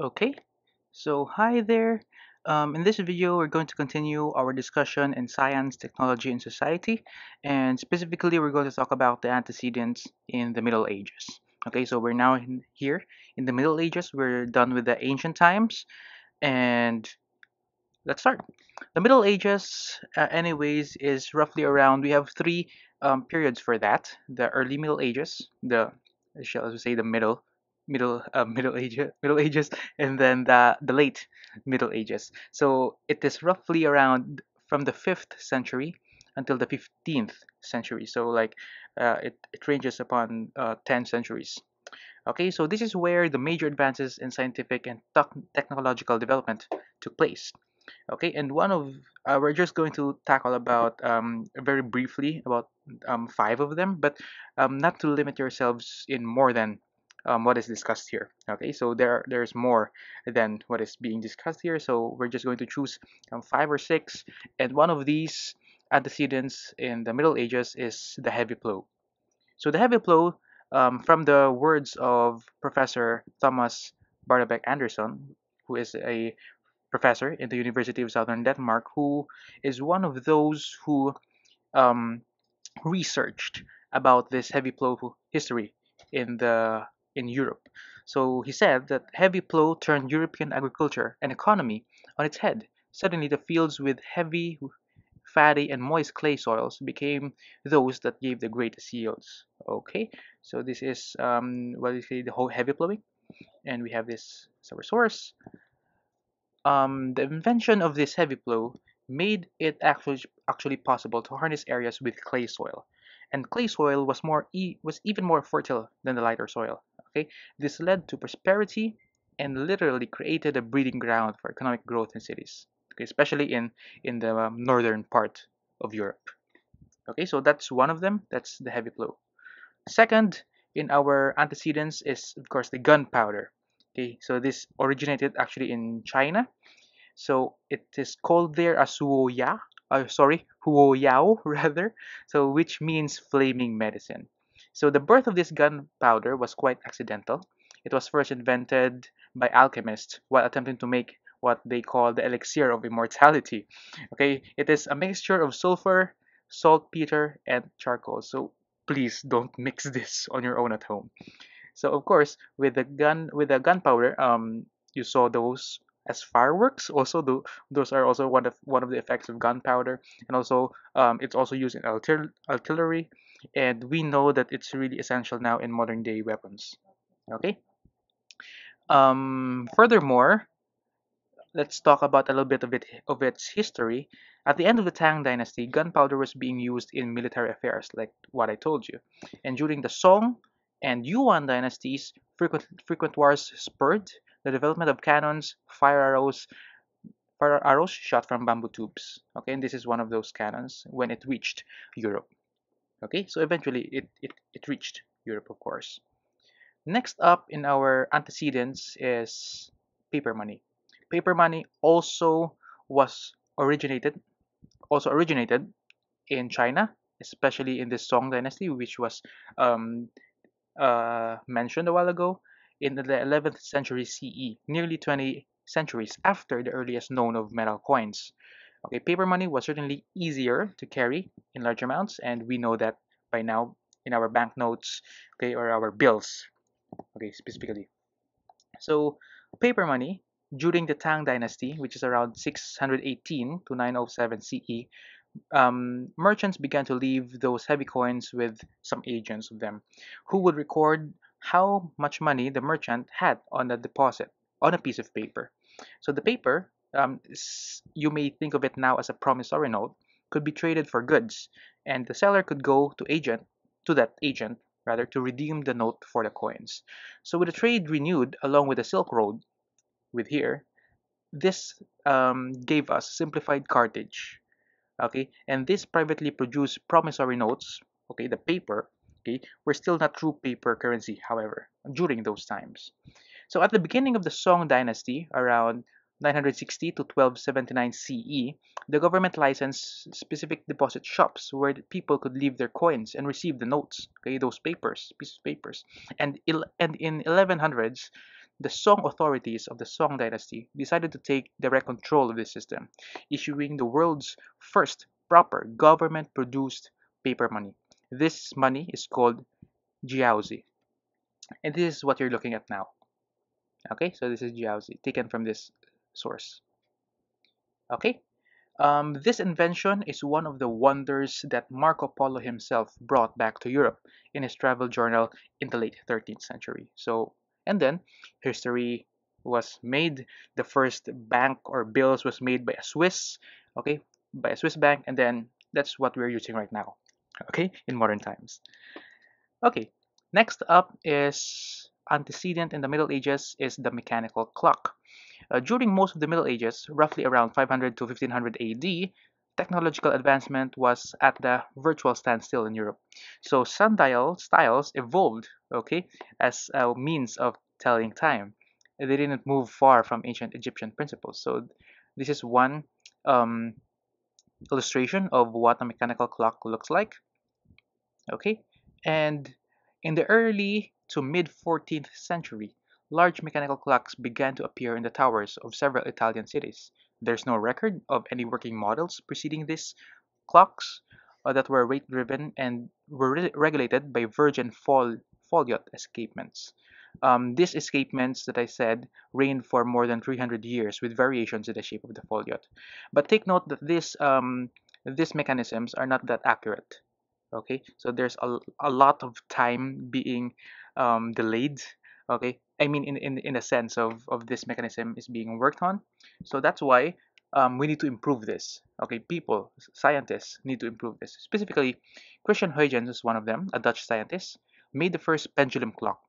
Okay, so hi there. Um, in this video, we're going to continue our discussion in science, technology, and society. And specifically, we're going to talk about the antecedents in the Middle Ages. Okay, so we're now in, here in the Middle Ages. We're done with the ancient times. And let's start. The Middle Ages, uh, anyways, is roughly around, we have three um, periods for that. The early Middle Ages, the, shall we say, the middle middle uh, middle ages middle ages and then the the late middle ages. So it is roughly around from the 5th century until the 15th century. So like uh, it, it ranges upon uh, 10 centuries. Okay so this is where the major advances in scientific and technological development took place. Okay and one of uh, we're just going to tackle about um, very briefly about um, five of them but um, not to limit yourselves in more than um, what is discussed here okay? So there there's more than what is being discussed here. So we're just going to choose um, five or six. And one of these antecedents in the middle ages is the heavy plow. So the heavy plow um, from the words of professor thomas Barnebeck andersen who is a professor in the university of southern denmark who is one of those who um, researched about this heavy plow history in the in Europe. So he said that heavy plow turned European agriculture and economy on its head. Suddenly, the fields with heavy, fatty, and moist clay soils became those that gave the greatest yields. Okay, so this is um, what is the whole heavy plowing, and we have this as our source. Um, the invention of this heavy plow made it actually actually possible to harness areas with clay soil, and clay soil was more e was even more fertile than the lighter soil. Okay, this led to prosperity and literally created a breeding ground for economic growth in cities. Okay, especially in in the um, northern part of Europe. Okay, so that's one of them. That's the heavy plow. Second, in our antecedents is of course the gunpowder. Okay, so this originated actually in China. So it is called there as uh, sorry, huoyao rather. So which means flaming medicine. So the birth of this gunpowder was quite accidental. It was first invented by alchemists while attempting to make what they call the elixir of immortality. Okay, it is a mixture of sulfur, saltpeter, and charcoal. So please don't mix this on your own at home. So of course, with the gun with the gunpowder, um, you saw those as fireworks. Also, the, those are also one of one of the effects of gunpowder, and also um, it's also used in artillery. And we know that it's really essential now in modern day weapons. Okay? Um, furthermore let's talk about a little bit of it of its history. At the end of the Tang dynasty gunpowder was being used in military affairs like what I told you. And during the Song and Yuan dynasties frequent frequent wars spurred the development of cannons fire arrows fire arrows shot from bamboo tubes okay and this is one of those cannons when it reached Europe Okay, so eventually it, it, it reached Europe, of course. Next up in our antecedents is paper money. Paper money also was originated also originated in China, especially in the Song dynasty, which was um, uh, mentioned a while ago in the 11th century CE, nearly 20 centuries after the earliest known of metal coins. Okay, paper money was certainly easier to carry in large amounts, and we know that by now in our banknotes, okay, or our bills, okay, specifically. So, paper money during the Tang Dynasty, which is around 618 to 907 CE, um, merchants began to leave those heavy coins with some agents of them, who would record how much money the merchant had on the deposit on a piece of paper. So the paper um, you may think of it now as a promissory note, could be traded for goods, and the seller could go to agent to that agent rather to redeem the note for the coins. So with the trade renewed along with the Silk Road, with here, this um, gave us simplified cartage. Okay, and this privately produced promissory notes, okay, the paper, okay, were still not true paper currency, however, during those times. So at the beginning of the Song dynasty, around 960 to 1279 CE, the government licensed specific deposit shops where people could leave their coins and receive the notes, okay, those papers, pieces of papers. And, and in 1100s, the Song authorities of the Song dynasty decided to take direct control of this system, issuing the world's first proper government-produced paper money. This money is called jiaozi. And this is what you're looking at now. Okay, so this is jiaozi, taken from this source. Okay, um, this invention is one of the wonders that Marco Polo himself brought back to Europe in his travel journal in the late 13th century. So, and then history was made. The first bank or bills was made by a Swiss, okay, by a Swiss bank, and then that's what we're using right now, okay, in modern times. Okay, next up is antecedent in the Middle Ages is the mechanical clock. Uh, during most of the Middle Ages, roughly around 500 to 1500 AD, technological advancement was at the virtual standstill in Europe. So sundial styles evolved, okay, as a means of telling time. They didn't move far from ancient Egyptian principles. So this is one um, illustration of what a mechanical clock looks like. Okay, and in the early to mid 14th century, large mechanical clocks began to appear in the towers of several Italian cities. There's no record of any working models preceding these clocks uh, that were rate driven and were re regulated by Virgin fol Foliot escapements. Um, these escapements that I said reigned for more than 300 years with variations in the shape of the foliot. But take note that this, um, these mechanisms are not that accurate. Okay, so there's a, a lot of time being um, delayed okay? I mean in, in in a sense of of this mechanism is being worked on. So that's why um, we need to improve this okay? People scientists need to improve this. Specifically christian huygens is one of them a dutch scientist made the first pendulum clock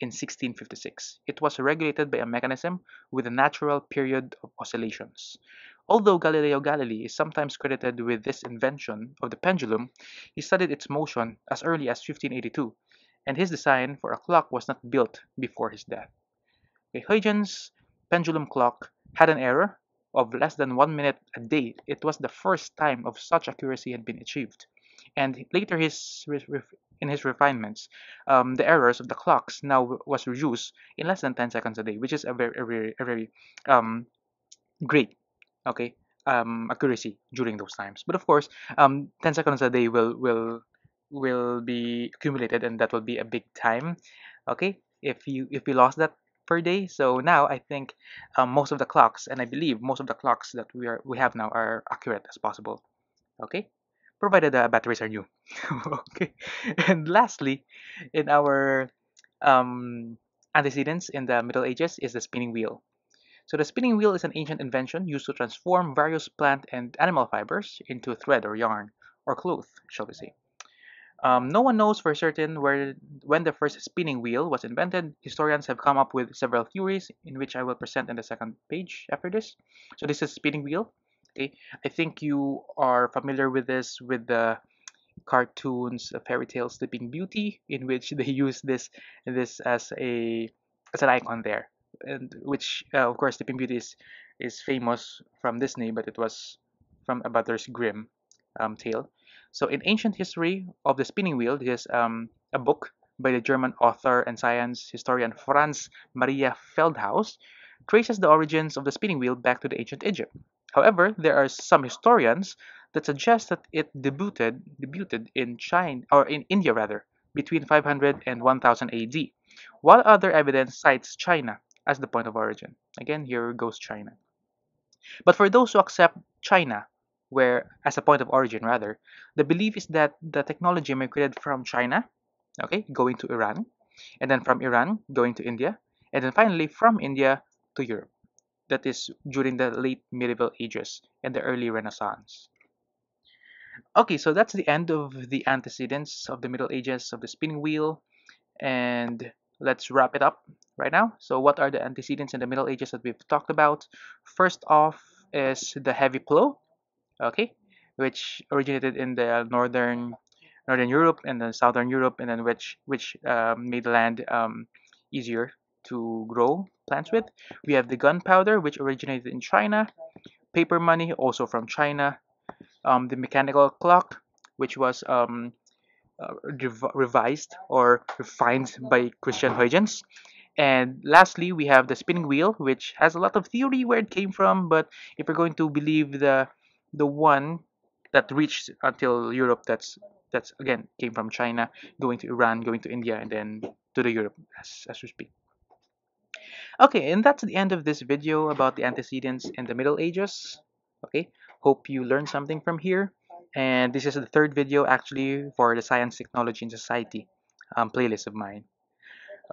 in 1656 it was regulated by a mechanism with a natural period of oscillations although galileo galilei is sometimes credited with this invention of the pendulum he studied its motion as early as 1582 and his design for a clock was not built before his death. Okay, Huygens' pendulum clock had an error of less than one minute a day. It was the first time of such accuracy had been achieved. And later, his in his refinements, um, the errors of the clocks now was reduced in less than 10 seconds a day, which is a very, a very, a very um, great, okay, um, accuracy during those times. But of course, um, 10 seconds a day will will will be accumulated and that will be a big time okay? If you if we lost that per day so now i think um, most of the clocks and i believe most of the clocks that we are we have now are accurate as possible okay? Provided the batteries are new okay? And lastly in our um, antecedents in the middle ages is the spinning wheel so the spinning wheel is an ancient invention used to transform various plant and animal fibers into thread or yarn or cloth shall we say um, no one knows for certain where when the first spinning wheel was invented. Historians have come up with several theories, in which I will present in the second page after this. So this is spinning wheel. Okay, I think you are familiar with this with the cartoons, fairy tale Sleeping Beauty, in which they use this this as a as an icon there, and which uh, of course Sleeping Beauty is is famous from Disney, but it was from a Brothers Grimm um, tale. So in ancient history of the spinning wheel, this is um, a book by the German author and science historian Franz Maria Feldhaus, traces the origins of the spinning wheel back to the ancient Egypt. However, there are some historians that suggest that it debuted debuted in China or in India rather between 500 and 1000 AD, while other evidence cites China as the point of origin. Again, here goes China. But for those who accept China where as a point of origin rather the belief is that the technology migrated from china okay going to iran and then from iran going to india and then finally from india to europe that is during the late medieval ages and the early renaissance okay so that's the end of the antecedents of the middle ages of the spinning wheel and let's wrap it up right now. So what are the antecedents in the middle ages that we've talked about? First off is the heavy plow okay which originated in the northern northern Europe and then southern Europe and then which which um, made the land um, easier to grow plants with. We have the gunpowder which originated in China paper money also from China um, the mechanical clock which was um, uh, revised or refined by Christian Huygens And lastly, we have the spinning wheel, which has a lot of theory where it came from, but if we're going to believe the the one that reached until Europe, that's that's again came from China, going to Iran, going to India, and then to the Europe as, as we speak. Okay, and that's the end of this video about the antecedents in the Middle Ages. Okay, hope you learned something from here. And this is the third video actually for the Science, Technology, and Society um, playlist of mine.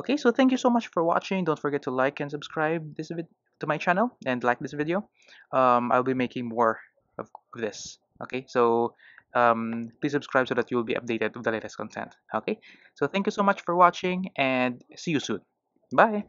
Okay, so thank you so much for watching. Don't forget to like and subscribe this to my channel and like this video. Um, I'll be making more of this. Okay, so um, please subscribe so that you will be updated with the latest content. Okay, so thank you so much for watching and see you soon. Bye.